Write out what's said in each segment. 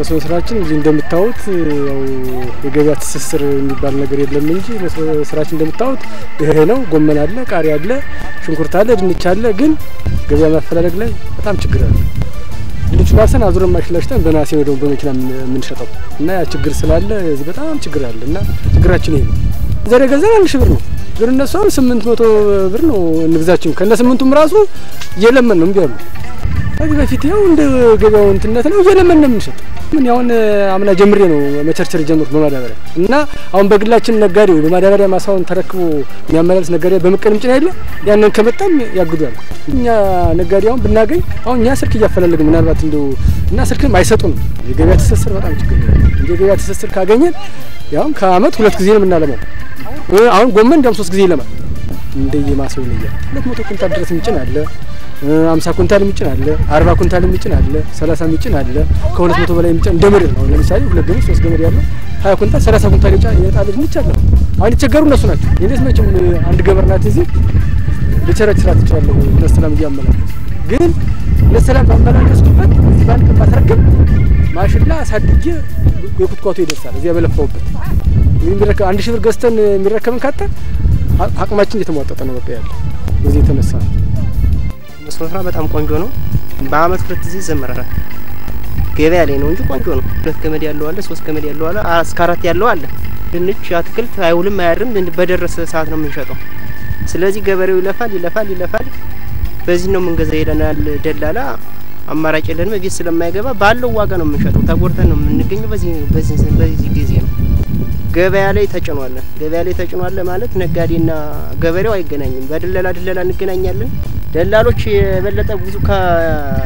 መስኖ ስራችን እንግዲህ እንደምታዩት ያው የገበያ ትስስር የሚባል ነገር የለም እንጂ መስኖ ስራችን እንደምታዩት ይሄ ነው። ጎመን አለ፣ ቃሪያ አለ፣ ሽንኩርት አለ፣ ድንች አለ። ግን ገበያ ማፈላለግ ላይ በጣም ችግር አለ። ድንቹን አርሰን አዙረን ማሽላሽተን በናሴ ወይ ደግሞ በመኪና የምንሸጠው እና ያ ችግር ስላለ እዚህ በጣም ችግር አለ እና ችግራችን ይሄ ነው። ዛሬ ገዛን አንድ ሺህ ብር ነው ግን እነሱ አሁን ስምንት መቶ ብር ነው እንግዛችን ከነ ስምንቱም ራሱ እየለመን ነው እምቢ አሉ። ከዚህ በፊት ያው እንደ ገበያው እንትነት ነው እየለመን ነው የምንሸጥ። ምን ያሁን አምና ጀምሬ ነው መቸርቸር ጀምሩት በማዳበሪያ እና አሁን በግላችን ነጋዴው በማዳበሪያ ማሳውን ተረክቦ የሚያመላልስ ነጋዴ በመቀን ምጭና የለ ያንን ከመጣም ያግዷል። እኛ ነጋዴ አሁን ብናገኝ አሁን እኛ ስልክ እያፈላለግን ምናልባት እንደው እና ስልክም አይሰጡንም። የገበያ ትስስር በጣም ችግር እንደ የገበያ ትስስር ካገኘን ያውም ከአመት ሁለት ጊዜ ነው የምናለማው። አሁን ጎመን እንዲያውም ሶስት ጊዜ ይለማል። እንደየ ማሰው ይለያል። ሁለት መቶ ኩንታል ድረስ የሚጭን አለ አምሳ ኩንታል የሚጭን አለ፣ አርባ ኩንታል የሚጭን አለ፣ ሰላሳ የሚጭን አለ። ከሁለት መቶ በላይ የሚጭን እንደ ምድር ነው። ለምሳሌ ሁለት ገመድ ሶስት ገመድ ያለው ሀያ ኩንታል ሰላሳ ኩንታል የጣለ ድንች አለ። አሁን የተቸገሩ እነሱ ናቸው። እኔስ መቼም አንድ ገበር ናት እዚህ ልቸረች ትችላለሁ። ነሰላም እያመላለስ ግን ነሰላም ባመላለስኩበት እዚህ ባንድ ቀን ማሽላ አሳድጌ የኩትኳቱ ይደርሳል። እዚያ በለፋውበት አንድ ሺህ ብር ገዝተን የሚረከብን ካጣን አቅማችን እየተሟጠጠ ነው። በቃ ያለ በዚህ የተነሳ ነው። ስራ በጣም ቆንጆ ነው። በአመት ሁለት ጊዜ ይዘመራል። ገበያ ላይ ነው እንጂ ቆንጆ ነው። ሁለት ገመድ ያለው አለ፣ ሶስት ገመድ ያለው አለ፣ እስከ አራት ያለው አለ። ድንች አትክልት አይውልም አያድርም። በደረሰ ሰዓት ነው የምንሸጠው። ስለዚህ ገበሬው ይለፋል ይለፋል ይለፋል። በዚህ ነው የምንገዛ ይለናል ደላላ። አማራጭ የለንም። ቤት ስለማይገባ ባለው ዋጋ ነው የምንሸጠው። ተጎድተን ነው የምንገኘው። በዚህ ጊዜ ነው ገበያ ላይ ተጭኗለ። ገበያ ላይ ተጭኗለ ማለት ነጋዴና ገበሬው አይገናኝም። በድለላ ድለላ እንገናኛለን። ደላሎች የበለጠ ብዙ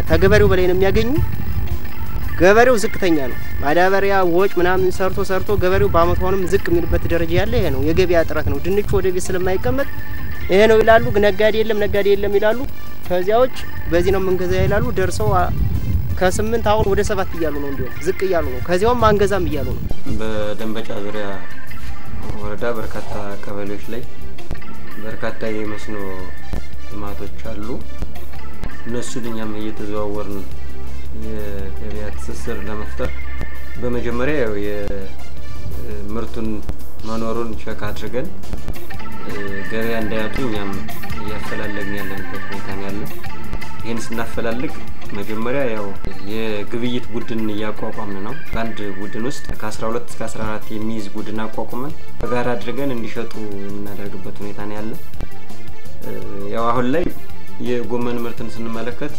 ከገበሬው በላይ ነው የሚያገኙ። ገበሬው ዝቅተኛ ነው። ማዳበሪያ ወጭ ምናምን ሰርቶ ሰርቶ ገበሬው በአመት ሆንም ዝቅ የሚልበት ደረጃ ያለ ይሄ ነው። የገበያ እጥረት ነው። ድንቹ ወደ ቤት ስለማይቀመጥ ይሄ ነው ይላሉ። ነጋዴ የለም ነጋዴ የለም ይላሉ። ከዚያ ውጭ በዚህ ነው የምንገዛ ይላሉ። ደርሰው ከስምንት አሁን ወደ ሰባት እያሉ ነው። እንዲሁም ዝቅ እያሉ ነው። ከዚያውም አንገዛም እያሉ ነው። በደንበጫ ዙሪያ ወረዳ በርካታ ቀበሌዎች ላይ በርካታ የመስኖ ልማቶች አሉ። እነሱን እኛም እየተዘዋወርን የገበያ ትስስር ለመፍጠር በመጀመሪያ ያው የምርቱን መኖሩን ቸክ አድርገን ገበያ እንዳያጡ እኛም እያፈላለግን ያለንበት ሁኔታ ነው ያለው። ይህን ስናፈላልግ መጀመሪያ ያው የግብይት ቡድን እያቋቋምን ነው። በአንድ ቡድን ውስጥ ከ12 እስከ 14 የሚይዝ ቡድን አቋቁመን በጋራ አድርገን እንዲሸጡ የምናደርግበት ሁኔታ ነው ያለ። ያው አሁን ላይ የጎመን ምርትን ስንመለከት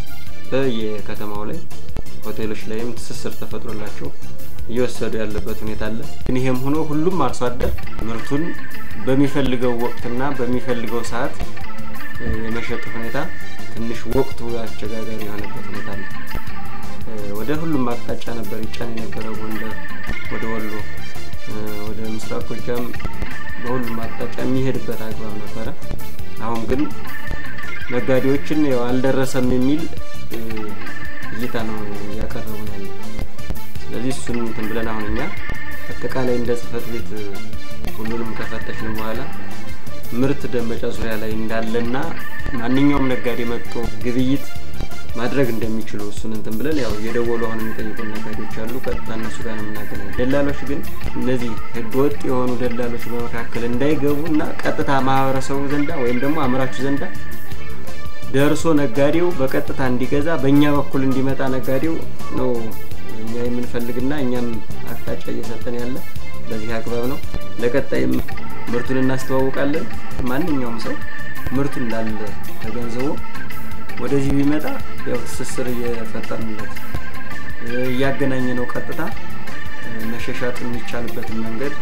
በየከተማው ላይ ሆቴሎች ላይም ትስስር ተፈጥሮላቸው እየወሰዱ ያለበት ሁኔታ አለ። ግን ይሄም ሆኖ ሁሉም አርሶ አደር ምርቱን በሚፈልገው ወቅትና በሚፈልገው ሰዓት የመሸጡ ሁኔታ ትንሽ ወቅቱ አስቸጋጋሪ የሆነበት ሁኔታ አለ። ወደ ሁሉም አቅጣጫ ነበር ይጫን የነበረው ጎንደር፣ ወደ ወሎ፣ ወደ ምስራቅ ጎጃም በሁሉም አቅጣጫ የሚሄድበት አግባብ ነበረ። አሁን ግን ነጋዴዎችን ያው አልደረሰም የሚል እይታ ነው እያቀረቡ ያለ። ስለዚህ እሱን እንትን ብለን አሁን እኛ አጠቃላይ እንደ ጽህፈት ቤት ሁሉንም ከፈተሽን በኋላ ምርት ደንበጫ ዙሪያ ላይ እንዳለና ማንኛውም ነጋዴ መጥቶ ግብይት ማድረግ እንደሚችሉ እሱን እንትን ብለን ያው የደወሉ አሁን የሚጠይቁን ነጋዴዎች አሉ። ቀጥታ እነሱ ጋር ነው የምናገናኝ። ደላሎች ግን እነዚህ ህገወጥ የሆኑ ደላሎች በመካከል እንዳይገቡ እና ቀጥታ ማህበረሰቡ ዘንዳ ወይም ደግሞ አምራቹ ዘንዳ ደርሶ ነጋዴው በቀጥታ እንዲገዛ በእኛ በኩል እንዲመጣ ነጋዴው ነው እኛ የምንፈልግና እኛም አቅጣጫ እየሰጠን ያለ በዚህ አግባብ ነው። ለቀጣይም ምርቱን እናስተዋውቃለን። ማንኛውም ሰው ምርቱ እንዳለ ተገንዝቦ ወደዚህ ቢመጣ ያው ትስስር እየፈጠርንለት እያገናኘ ነው። ቀጥታ መሸሻጥ የሚቻልበትን መንገድ